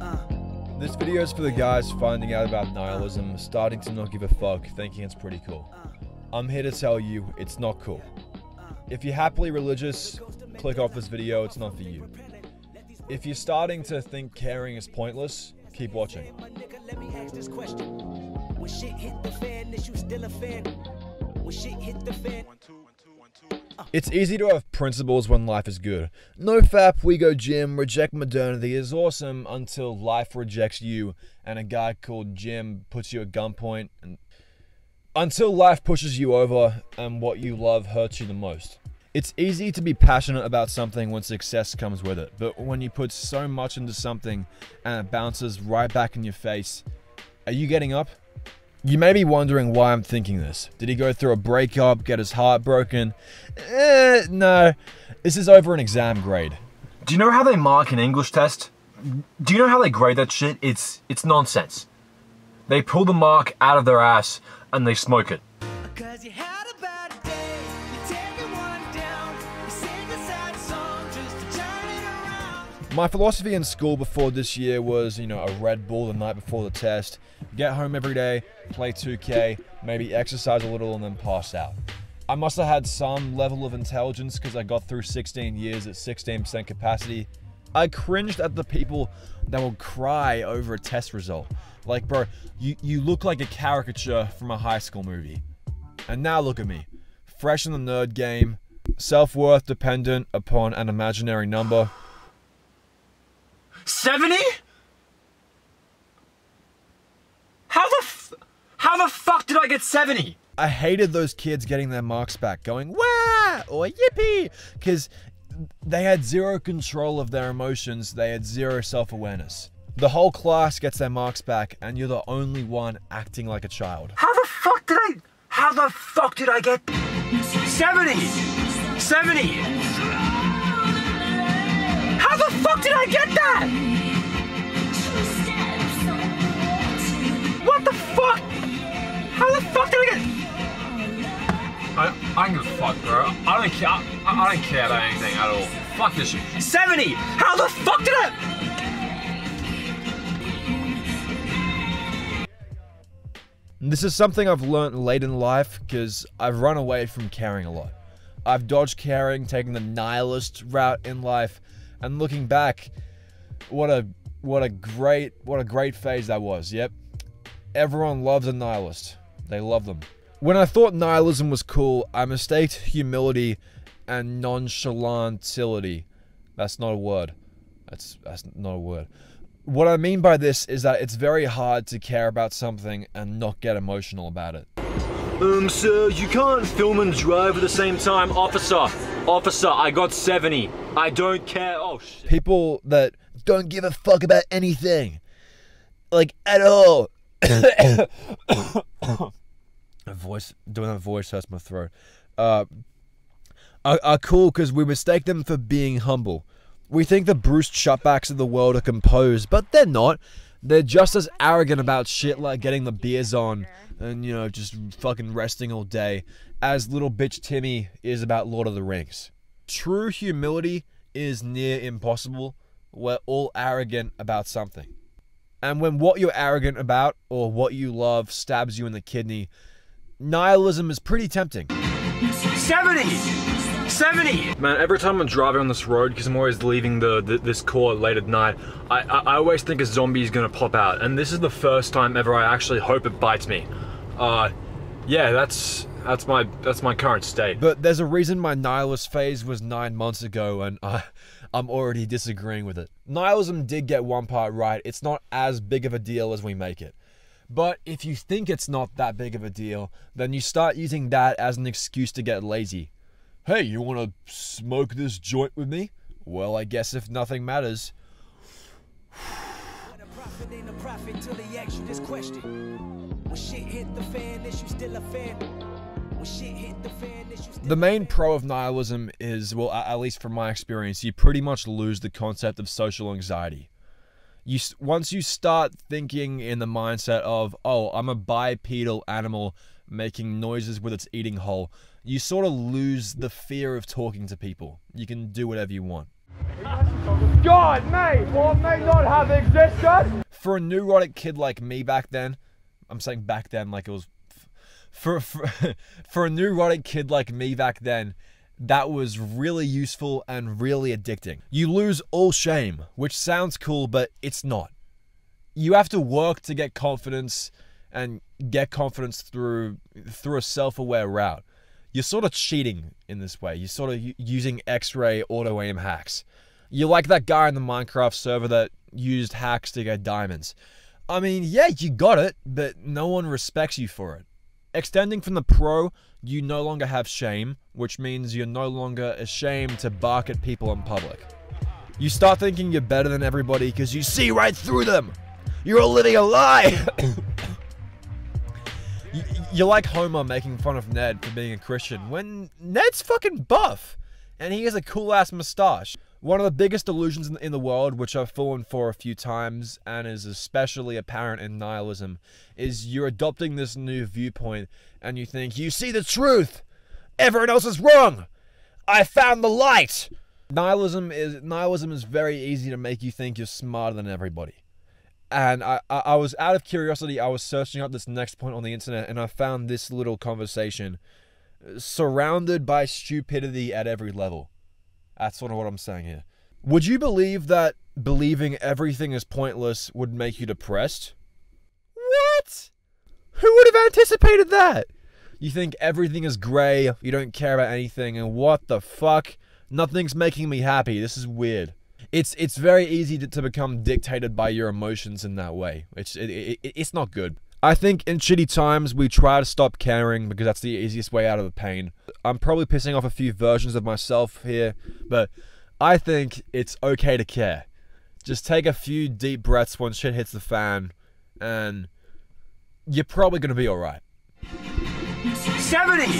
Uh. This video is for the guys finding out about nihilism, starting to not give a fuck, thinking it's pretty cool. Uh. I'm here to tell you, it's not cool. Uh. If you're happily religious, click off this video, it's not for you. If you're starting to think caring is pointless, keep watching. My nigga, let me ask this question. When shit hit the fan, It's easy to have principles when life is good. No fap, we go gym, reject modernity is awesome until life rejects you and a guy called Jim puts you at gunpoint and until life pushes you over and what you love hurts you the most. It's easy to be passionate about something when success comes with it, but when you put so much into something and it bounces right back in your face, are you getting up? You may be wondering why I'm thinking this. Did he go through a breakup, get his heart broken? Eh, no. This is over an exam grade. Do you know how they mark an English test? Do you know how they grade that shit? It's it's nonsense. They pull the mark out of their ass and they smoke it. My philosophy in school before this year was, you know, a Red Bull the night before the test, get home every day, play 2K, maybe exercise a little, and then pass out. I must have had some level of intelligence because I got through 16 years at 16% capacity. I cringed at the people that will cry over a test result. Like, bro, you, you look like a caricature from a high school movie. And now look at me, fresh in the nerd game, self worth dependent upon an imaginary number. 70? How the f- how the fuck did I get 70? I hated those kids getting their marks back, going wah or yippee, because they had zero control of their emotions. They had zero self awareness. The whole class gets their marks back, and you're the only one acting like a child. How the fuck did I how the fuck did I get 70? 70. That? What the fuck? How the fuck did I get I, I don't give a fuck, bro. I don't care. I, I don't care about anything at all. Fuck this shit. 70! How the fuck did I? This is something I've learned late in life because I've run away from caring a lot. I've dodged caring, taking the nihilist route in life, and looking back, what a what a great what a great phase that was. Yep. Everyone loves a nihilist. They love them. When I thought nihilism was cool, I mistaked humility and nonchalantility. That's not a word. That's that's not a word. What I mean by this is that it's very hard to care about something and not get emotional about it. Um, sir, you can't film and drive at the same time. Officer, officer, I got 70. I don't care. Oh, shit. People that don't give a fuck about anything. Like at all. a voice doing a voice hurts my throat. Uh are, are cool because we mistake them for being humble. We think the Bruce Shutbacks of the world are composed, but they're not. They're just as arrogant about shit like getting the beers on and, you know, just fucking resting all day as little bitch Timmy is about Lord of the Rings. True humility is near impossible. We're all arrogant about something. And when what you're arrogant about or what you love stabs you in the kidney, nihilism is pretty tempting. 70! 70! Man, every time I'm driving on this road, because I'm always leaving the, the this court late at night, I, I, I always think a zombie is gonna pop out. And this is the first time ever I actually hope it bites me. Uh, yeah, that's that's my that's my current state. But there's a reason my nihilist phase was nine months ago, and I, I'm already disagreeing with it. Nihilism did get one part right. It's not as big of a deal as we make it. But if you think it's not that big of a deal, then you start using that as an excuse to get lazy. Hey, you want to smoke this joint with me? Well, I guess if nothing matters. When a prophet ain't a prophet till he asks you this question. When shit hit the fan, is you still a fan? When shit hit the fan, is you still The main pro of nihilism is, well, at least from my experience, you pretty much lose the concept of social anxiety. You once you start thinking in the mindset of, oh, I'm a bipedal animal making noises with its eating hole, you sort of lose the fear of talking to people. You can do whatever you want. God, mate, what may not have existed? For a neurotic kid like me back then, I'm saying back then like it was. For, for, a neurotic kid like me back then, that was really useful and really addicting. You lose all shame, which sounds cool, but it's not. You have to work to get confidence and get confidence through through a self-aware route. You're sort of cheating in this way. You're sort of using X-ray auto aim hacks. You're like that guy in the Minecraft server that used hacks to get diamonds. I mean, yeah, you got it, but no one respects you for it. Extending from the pro, you no longer have shame, which means you're no longer ashamed to bark at people in public. You start thinking you're better than everybody because you see right through them. You're living a lie. You- You're like Homer making fun of Ned for being a Christian when Ned's fucking buff and he has a cool ass mustache. One of the biggest delusions in- the world, which I've fallen for a few times and is especially apparent in nihilism, is you're adopting this new viewpoint and you think, you see the truth! Everyone else is wrong! I found the light! Nihilism is nihilism is very easy to make you think you're smarter than everybody and I, I, I was out of curiosity i was searching up this next point on the internet and i found this little conversation surrounded by stupidity at every level that's sort of what i'm saying here. Would you believe that believing everything is pointless would make you depressed? What? Who would have anticipated that? You think everything is gray you don't care about anything and what the fuck? Nothing's making me happy. This is weird. It's it's very easy to, to become dictated by your emotions in that way. It's it, it, it's not good. I think in shitty times we try to stop caring because that's the easiest way out of the pain. I'm probably pissing off a few versions of myself here, but I think it's okay to care. Just take a few deep breaths when shit hits the fan, and you're probably gonna be alright. 70!